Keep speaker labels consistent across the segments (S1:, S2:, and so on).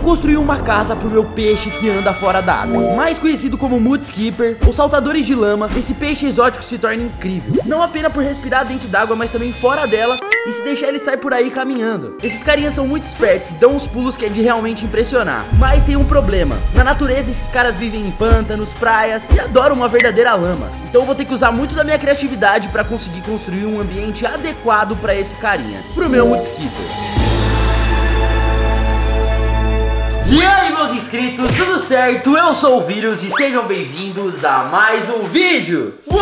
S1: eu construí uma casa pro meu peixe que anda fora d'água. Mais conhecido como Mudskipper ou saltadores de lama, esse peixe exótico se torna incrível. Não apenas por respirar dentro d'água, mas também fora dela e se deixar ele sai por aí caminhando. Esses carinhas são muito espertos, dão uns pulos que é de realmente impressionar. Mas tem um problema. Na natureza esses caras vivem em pântanos, praias e adoram uma verdadeira lama. Então eu vou ter que usar muito da minha criatividade para conseguir construir um ambiente adequado para esse carinha, pro meu Mudskipper. Inscritos, tudo certo? Eu sou o Vírus e sejam bem-vindos a mais um vídeo! Uou!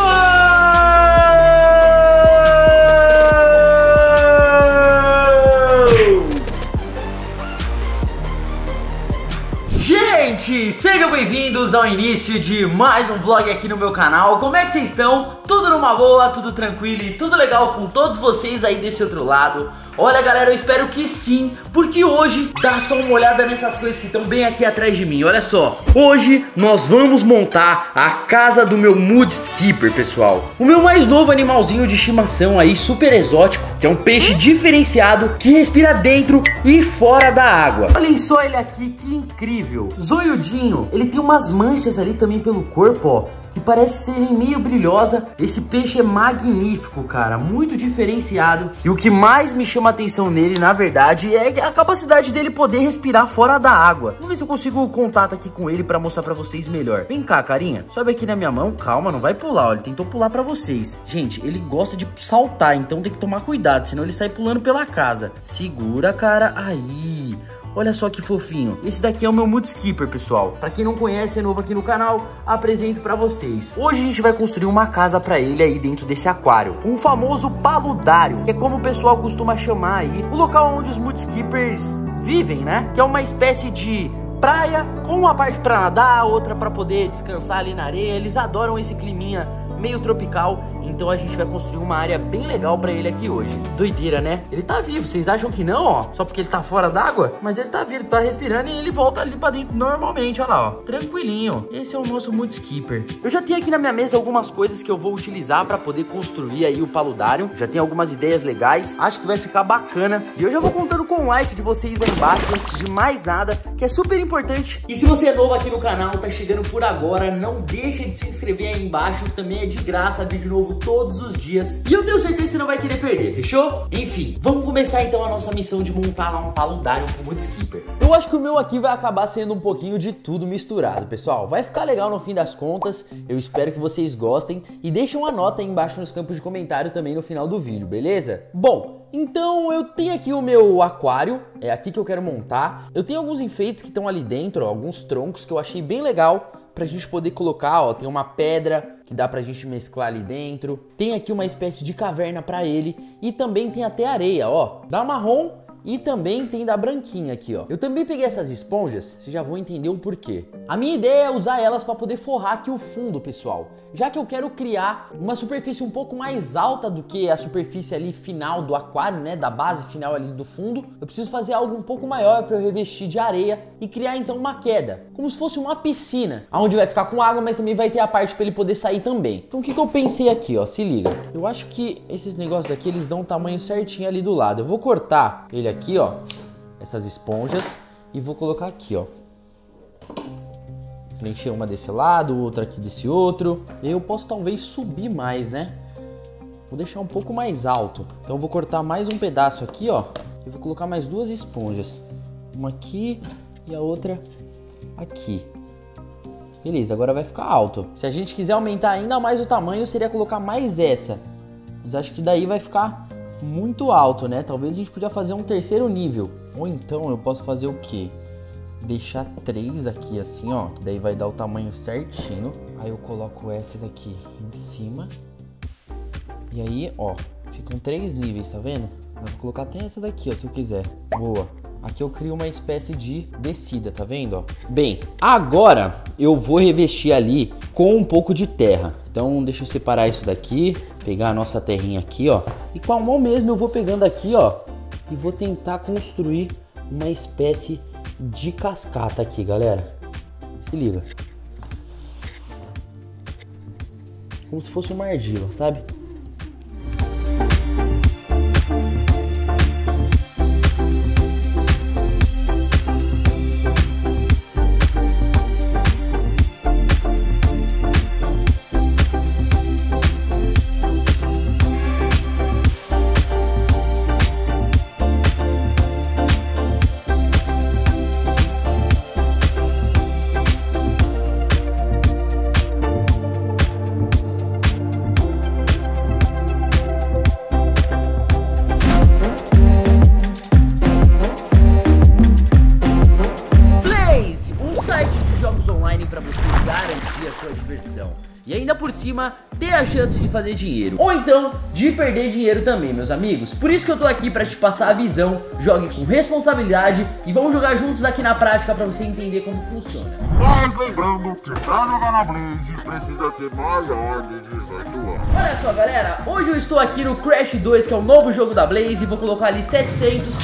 S1: Gente, sejam bem-vindos ao início de mais um vlog aqui no meu canal. Como é que vocês estão? Tudo numa boa, tudo tranquilo e tudo legal com todos vocês aí desse outro lado? Olha galera, eu espero que sim, porque hoje dá só uma olhada nessas coisas que estão bem aqui atrás de mim, olha só. Hoje nós vamos montar a casa do meu Mood Skipper, pessoal. O meu mais novo animalzinho de estimação aí, super exótico Que é um peixe diferenciado que respira dentro e fora da água. Olhem só ele aqui, que incrível. Zoiudinho, ele tem umas manchas ali também pelo corpo, ó que parece serem meio brilhosa. Esse peixe é magnífico, cara, muito diferenciado. E o que mais me chama atenção nele, na verdade, é a capacidade dele poder respirar fora da água. Vamos ver se eu consigo contato aqui com ele para mostrar para vocês melhor. Vem cá, carinha. Sobe aqui na minha mão. Calma, não vai pular, ó. Ele tentou pular para vocês. Gente, ele gosta de saltar, então tem que tomar cuidado, senão ele sai pulando pela casa. Segura, cara. Aí. Olha só que fofinho. Esse daqui é o meu Mood Skipper, pessoal. Pra quem não conhece, é novo aqui no canal, apresento pra vocês. Hoje a gente vai construir uma casa pra ele aí dentro desse aquário. Um famoso paludário, que é como o pessoal costuma chamar aí, o local onde os Mood Skippers vivem, né? Que é uma espécie de praia com uma parte pra nadar, outra pra poder descansar ali na areia. Eles adoram esse climinha meio tropical, então a gente vai construir uma área bem legal pra ele aqui hoje. Doideira, né? Ele tá vivo, vocês acham que não, ó? Só porque ele tá fora d'água? Mas ele tá vivo, tá respirando e ele volta ali pra dentro normalmente, olha lá, ó. Tranquilinho. Esse é o nosso Mood Skipper. Eu já tenho aqui na minha mesa algumas coisas que eu vou utilizar pra poder construir aí o paludário. Já tenho algumas ideias legais, acho que vai ficar bacana. E eu já vou contando com o like de vocês aí embaixo, antes de mais nada, que é super importante. E se você é novo aqui no canal, tá chegando por agora, não deixa de se inscrever aí embaixo, também é de graça, vídeo novo todos os dias. E eu tenho certeza que você não vai querer perder, fechou? Enfim, vamos começar então a nossa missão de montar lá um paludário com Mood Skipper. Eu acho que o meu aqui vai acabar sendo um pouquinho de tudo misturado, pessoal. Vai ficar legal no fim das contas, eu espero que vocês gostem e deixem uma nota aí embaixo nos campos de comentário também no final do vídeo, beleza? Bom, então eu tenho aqui o meu aquário, é aqui que eu quero montar. Eu tenho alguns enfeites que estão ali dentro, ó, alguns troncos que eu achei bem legal pra gente poder colocar, ó, tem uma pedra que dá pra gente mesclar ali dentro. Tem aqui uma espécie de caverna pra ele e também tem até areia, ó. Da marrom e também tem da branquinha aqui, ó. Eu também peguei essas esponjas, vocês já vão entender o porquê. A minha ideia é usar elas para poder forrar aqui o fundo, pessoal. Já que eu quero criar uma superfície um pouco mais alta do que a superfície ali final do aquário, né, da base final ali do fundo, eu preciso fazer algo um pouco maior para eu revestir de areia e criar então uma queda, como se fosse uma piscina, onde vai ficar com água, mas também vai ter a parte para ele poder sair também. Então o que, que eu pensei aqui, ó, se liga. Eu acho que esses negócios aqui, eles dão um tamanho certinho ali do lado. Eu vou cortar ele aqui, ó, essas esponjas e vou colocar aqui, ó. Preencher uma desse lado, outra aqui desse outro. Eu posso talvez subir mais, né? Vou deixar um pouco mais alto. Então eu vou cortar mais um pedaço aqui, ó. E vou colocar mais duas esponjas. Uma aqui e a outra aqui. Beleza, agora vai ficar alto. Se a gente quiser aumentar ainda mais o tamanho, seria colocar mais essa. Mas acho que daí vai ficar muito alto, né? Talvez a gente podia fazer um terceiro nível. Ou então eu posso fazer o quê? Deixar três aqui assim, ó. Que daí vai dar o tamanho certinho. Aí eu coloco essa daqui em cima. E aí, ó, ficam três níveis, tá vendo? Dá pra colocar até essa daqui, ó, se eu quiser. Boa. Aqui eu crio uma espécie de descida, tá vendo? Ó? Bem, agora eu vou revestir ali com um pouco de terra. Então deixa eu separar isso daqui, pegar a nossa terrinha aqui, ó. E com a mão mesmo eu vou pegando aqui, ó. E vou tentar construir uma espécie de cascata aqui, galera. Se liga. Como se fosse uma argila, sabe? E ainda por cima, ter a chance de fazer dinheiro. Ou então, de perder dinheiro também, meus amigos. Por isso que eu tô aqui pra te passar a visão. Jogue com responsabilidade e vamos jogar juntos aqui na prática pra você entender como funciona.
S2: Mas lembrando que pra jogar na Blaze precisa ser maior de 18 anos.
S1: Olha só, galera. Hoje eu estou aqui no Crash 2, que é o novo jogo da Blaze. Vou colocar ali 700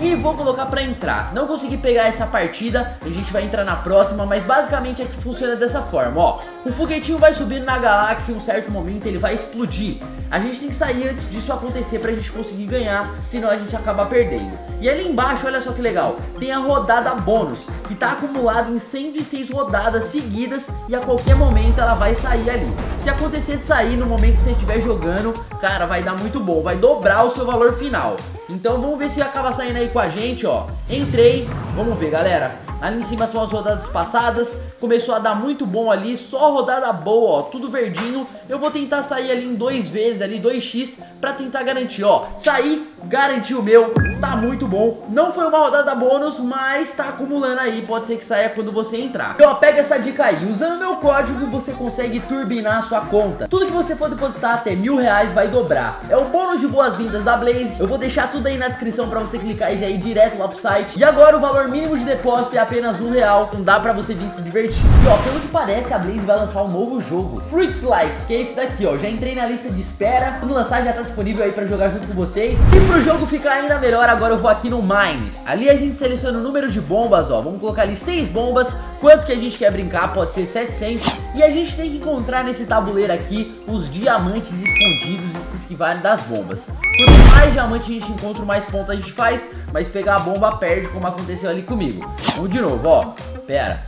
S1: e vou colocar pra entrar. Não consegui pegar essa partida, a gente vai entrar na próxima, mas basicamente aqui funciona dessa forma, ó. O foguetinho vai subindo na galáxia em um certo momento ele vai explodir. A gente tem que sair antes disso acontecer pra gente conseguir ganhar, senão a gente acaba perdendo. E ali embaixo, olha só que legal, tem a rodada bônus, que tá acumulada em 106 rodadas seguidas e a qualquer momento ela vai sair ali. Se acontecer de sair no momento que você estiver jogando, cara, vai dar muito bom, vai dobrar o seu valor final. Então vamos ver se acaba saindo aí com a gente, ó. Entrei, vamos ver, galera. Ali em cima são as rodadas passadas. Começou a dar muito bom ali, só rodada boa, ó, tudo verdinho. Eu vou tentar sair ali em dois vezes, ali 2x, pra tentar garantir, ó. Sair, garantir o meu, tá muito bom. Não foi uma rodada bônus, mas tá acumulando aí, pode ser que saia quando você entrar. Então, ó, pega essa dica aí. Usando meu código, você consegue turbinar a sua conta. Tudo que você for depositar até mil reais vai dobrar. É o bônus de boas-vindas da Blaze. Eu vou deixar tudo aí na descrição pra você clicar e já ir direto lá pro site. E agora o valor mínimo de depósito é apenas um real. Não dá pra você vir se divertir. E ó, pelo que parece, a Blaze vai lançar um novo jogo. Fruit Slice, que é esse daqui, ó. Já entrei na lista de espera. Quando lançar já tá disponível aí pra jogar junto com vocês. E pro jogo ficar ainda melhor, agora eu vou aqui no Mines. Ali a gente seleciona o número de bombas, ó. Vamos colocar ali seis bombas. Quanto que a gente quer brincar? Pode ser 700. E a gente tem que encontrar nesse tabuleiro aqui os diamantes escondidos e se esquivarem das bombas. Quanto mais diamante a gente encontra, mais pontos a gente faz. Mas pegar a bomba perde, como aconteceu ali comigo. Vamos de novo, ó. Pera.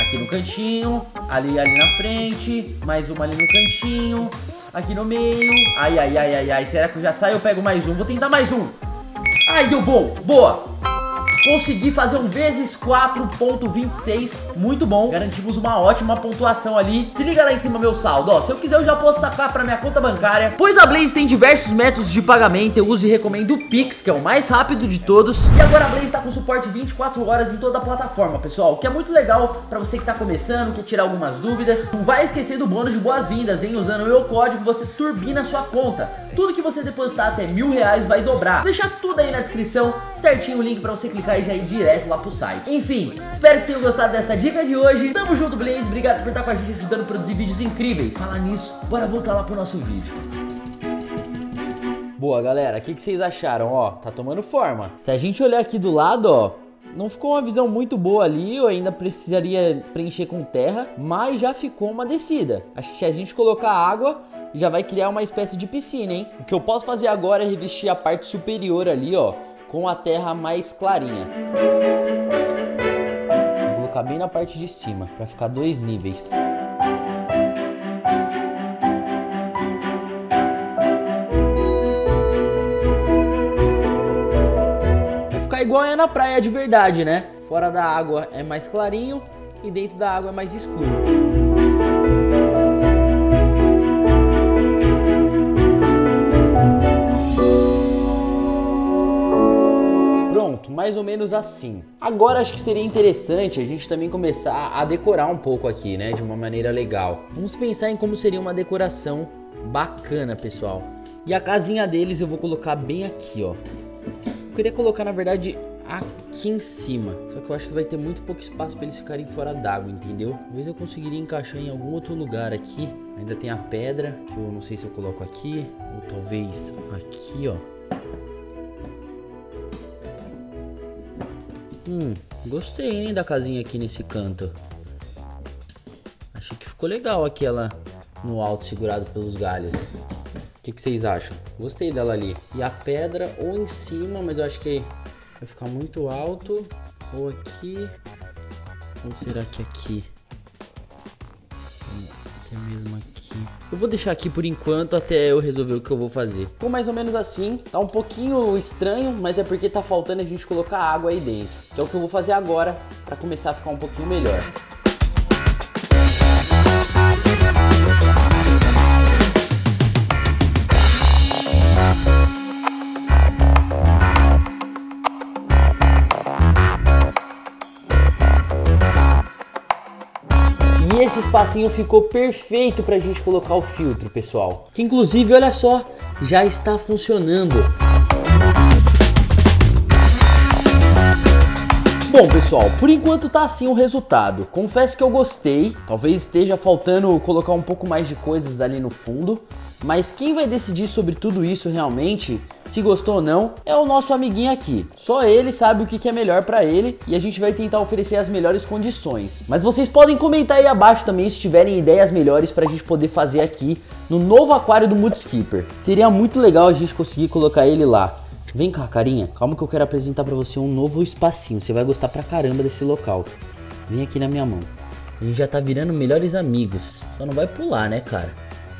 S1: Aqui no cantinho, ali ali na frente, mais uma ali no cantinho, aqui no meio. Ai, ai, ai, ai, ai. Será que eu já saio? Eu pego mais um. Vou tentar mais um. Ai, deu bom. Boa. Consegui fazer um vezes 4.26, muito bom. Garantimos uma ótima pontuação ali. Se liga lá em cima meu saldo, ó. Se eu quiser eu já posso sacar pra minha conta bancária. Pois a Blaze tem diversos métodos de pagamento. Eu uso e recomendo o Pix, que é o mais rápido de todos. E agora a Blaze tá com suporte 24 horas em toda a plataforma, pessoal. O que é muito legal pra você que tá começando, quer tirar algumas dúvidas. Não vai esquecer do bônus de boas-vindas, hein? Usando o meu código, você turbina a sua conta. Tudo que você depositar até mil reais vai dobrar. Vou deixar tudo aí na descrição, certinho o link pra você clicar e já ir direto lá pro site. Enfim, espero que tenham gostado dessa dica de hoje. Tamo junto, Blaze. Obrigado por estar com a gente ajudando a produzir vídeos incríveis. Falar nisso, bora voltar lá pro nosso vídeo. Boa, galera. O que, que vocês acharam? Ó, tá tomando forma. Se a gente olhar aqui do lado, ó, não ficou uma visão muito boa ali, eu ainda precisaria preencher com terra, mas já ficou uma descida. Acho que se a gente colocar água, já vai criar uma espécie de piscina, hein? O que eu posso fazer agora é revestir a parte superior ali, ó, com a terra mais clarinha. Vou colocar bem na parte de cima, para ficar dois níveis. Vai ficar igual é na praia de verdade, né? Fora da água é mais clarinho e dentro da água é mais escuro. Mais ou menos assim. Agora acho que seria interessante a gente também começar a decorar um pouco aqui, né, de uma maneira legal. Vamos pensar em como seria uma decoração bacana, pessoal. E a casinha deles eu vou colocar bem aqui, ó. Eu queria colocar, na verdade, aqui em cima. Só que eu acho que vai ter muito pouco espaço para eles ficarem fora d'água, entendeu? Talvez eu conseguiria encaixar em algum outro lugar aqui. Ainda tem a pedra, que eu não sei se eu coloco aqui. Ou talvez aqui, ó. Hum, gostei, hein, da casinha aqui nesse canto. Achei que ficou legal aqui ela no alto, segurado pelos galhos. O que, que vocês acham? Gostei dela ali. E a pedra ou em cima, mas eu acho que vai ficar muito alto. Ou aqui. Ou será que aqui? Até mesmo aqui. Eu vou deixar aqui por enquanto até eu resolver o que eu vou fazer. Ficou mais ou menos assim. Tá um pouquinho estranho, mas é porque tá faltando a gente colocar água aí dentro. Que é o que eu vou fazer agora para começar a ficar um pouquinho melhor. Esse espacinho ficou perfeito pra gente colocar o filtro, pessoal. Que inclusive, olha só, já está funcionando. Bom, pessoal, por enquanto tá assim o resultado. Confesso que eu gostei. Talvez esteja faltando colocar um pouco mais de coisas ali no fundo. Mas quem vai decidir sobre tudo isso realmente, se gostou ou não, é o nosso amiguinho aqui. Só ele sabe o que é melhor para ele e a gente vai tentar oferecer as melhores condições. Mas vocês podem comentar aí abaixo também se tiverem ideias melhores pra gente poder fazer aqui no novo aquário do Moodskipper. Seria muito legal a gente conseguir colocar ele lá. Vem cá, carinha. Calma que eu quero apresentar para você um novo espacinho. Você vai gostar pra caramba desse local. Vem aqui na minha mão. A gente já tá virando melhores amigos. Só não vai pular, né, cara?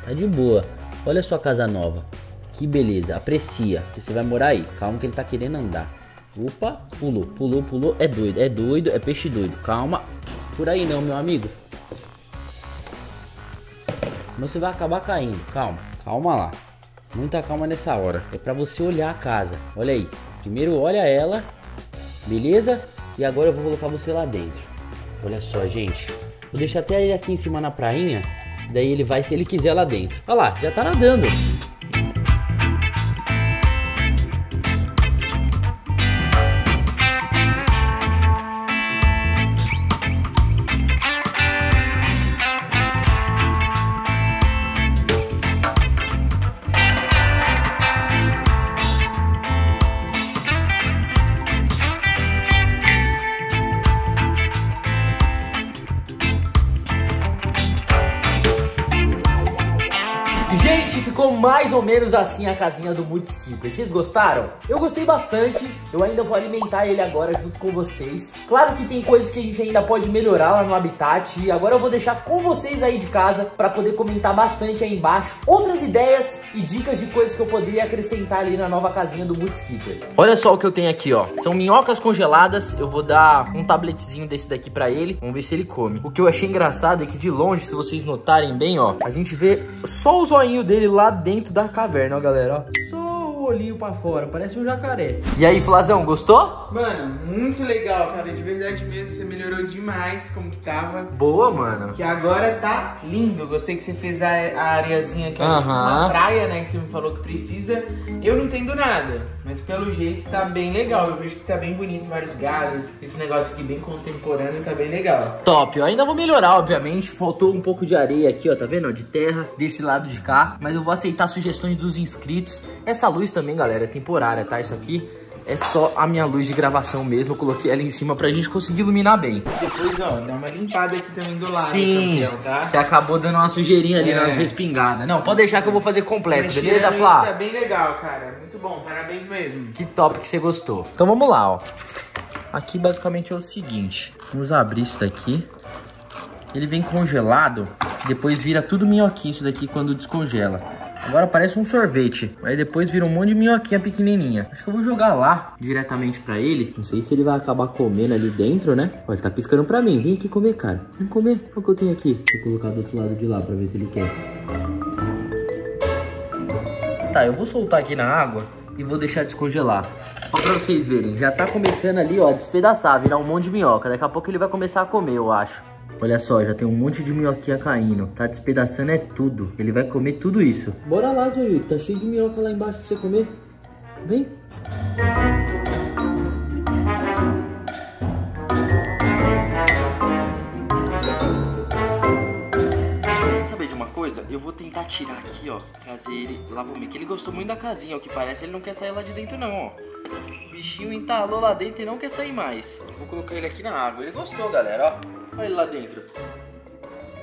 S1: Tá de boa. Olha a sua casa nova. Que beleza. Aprecia. Você vai morar aí. Calma que ele tá querendo andar. Opa, pulou, pulou, pulou. É doido, é doido, é peixe doido. Calma. Por aí não, meu amigo. Você vai acabar caindo. Calma, calma lá. Muita calma nessa hora. É para você olhar a casa. Olha aí. Primeiro olha ela. Beleza? E agora eu vou colocar você lá dentro. Olha só, gente. Vou deixar até ele aqui em cima na prainha. Daí ele vai se ele quiser lá dentro. Olha lá, já tá nadando. Mais ou menos assim a casinha do Mood Skipper. Vocês gostaram? Eu gostei bastante. Eu ainda vou alimentar ele agora junto com vocês. Claro que tem coisas que a gente ainda pode melhorar lá no habitat. E agora eu vou deixar com vocês aí de casa para poder comentar bastante aí embaixo outras ideias e dicas de coisas que eu poderia acrescentar ali na nova casinha do Mood Skipper. Olha só o que eu tenho aqui, ó. São minhocas congeladas. Eu vou dar um tabletezinho desse daqui para ele. Vamos ver se ele come. O que eu achei engraçado é que de longe, se vocês notarem bem, ó, a gente vê só os zoinho dele lá dentro da caverna, ó, galera, ó. Só o olhinho pra fora, parece um jacaré. E aí, Flazão, gostou?
S3: Mano, muito legal, cara. De verdade mesmo, você melhorou demais como que tava.
S1: Boa, mano.
S3: Que agora tá lindo. Gostei que você fez a, a areazinha aqui,
S1: Aham.
S3: uma praia, né? Que você me falou que precisa. Eu não entendo nada, mas pelo jeito tá bem legal. Eu vejo que tá bem bonito, vários galhos. Esse negócio aqui bem contemporâneo tá bem legal.
S1: Top, eu ainda vou melhorar, obviamente. Faltou um pouco de areia aqui, ó, tá vendo? De terra, desse lado de cá. Mas eu vou aceitar sugestões dos inscritos. Essa luz também, galera, é temporária, tá? Isso aqui é só a minha luz de gravação mesmo. Eu coloquei ela em cima pra gente conseguir iluminar bem.
S3: Depois, ó, dá uma limpada aqui também do lado,
S1: Sim,
S3: campeão, tá?
S1: que acabou dando uma sujeirinha ali
S3: É.
S1: nas respingadas. Não, pode deixar que eu vou fazer completo,
S3: Mas
S1: beleza, Flá?
S3: Tá bem legal, cara. Muito bom, parabéns mesmo.
S1: Que top que você gostou. Então vamos lá, ó. Aqui basicamente é o seguinte. Vamos abrir isso daqui. Ele vem congelado, depois vira tudo minhoquinho isso daqui quando descongela. Agora parece um sorvete. Aí depois vira um monte de minhoquinha pequenininha. Acho que eu vou jogar lá diretamente pra ele. Não sei se ele vai acabar comendo ali dentro, né? Olha, ele tá piscando pra mim. Vem aqui comer, cara. Vem comer. Olha o que eu tenho aqui. Vou colocar do outro lado de lá pra ver se ele quer. Tá, eu vou soltar aqui na água e vou deixar descongelar. Ó, pra vocês verem, já tá começando ali, ó, a despedaçar, virar um monte de minhoca. Daqui a pouco ele vai começar a comer, eu acho. Olha só, já tem um monte de minhoquinha caindo. Tá despedaçando é tudo. Ele vai comer tudo isso. Bora lá, Zoiu. Tá cheio de minhoca lá embaixo pra você comer. Vem. Quer saber de uma coisa? Eu vou tentar tirar aqui, ó. Trazer ele lá pro meio. Que ele gostou muito da casinha, o que parece. Ele não quer sair lá de dentro, não, ó. O bichinho entalou lá dentro e não quer sair mais. Vou colocar ele aqui na água. Ele gostou, galera, ó. Olha ele lá dentro.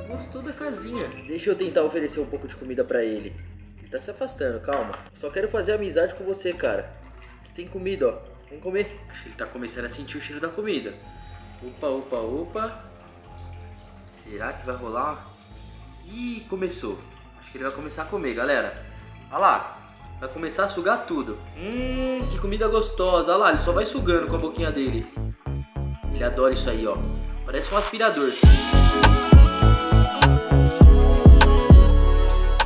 S1: Gostou da casinha. Deixa eu tentar oferecer um pouco de comida pra ele. Ele tá se afastando, calma. Só quero fazer amizade com você, cara. Tem comida, ó. Vem comer. Ele tá começando a sentir o cheiro da comida. Opa, opa, opa. Será que vai rolar? Ih, começou. Acho que ele vai começar a comer, galera. Olha lá. Vai começar a sugar tudo. Hum, que comida gostosa. Olha lá, ele só vai sugando com a boquinha dele. Ele adora isso aí, ó. Parece um aspirador.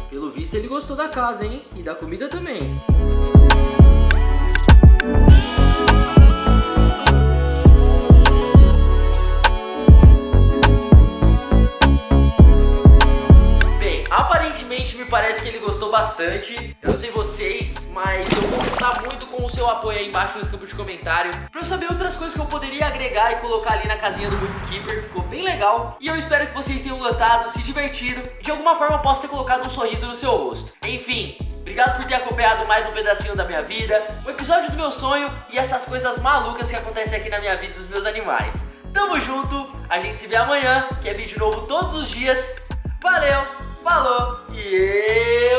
S1: Pelo visto ele gostou da casa, hein? E da comida também. Bem, aparentemente me parece que ele gostou bastante. Eu não sei vocês, mas eu vou contar muito com o seu apoio aí embaixo nos campos de comentário pra eu saber outras coisas que eu poderia agregar e colocar ali na casinha do Moodskipper. Ficou bem legal. E eu espero que vocês tenham gostado, se divertido. De alguma forma eu possa ter colocado um sorriso no seu rosto. Enfim, Obrigado por ter acompanhado mais um pedacinho da minha vida, o episódio do meu sonho e essas coisas malucas que acontecem aqui na minha vida dos meus animais. Tamo junto, a gente se vê amanhã, que é vídeo novo todos os dias. Valeu, falou e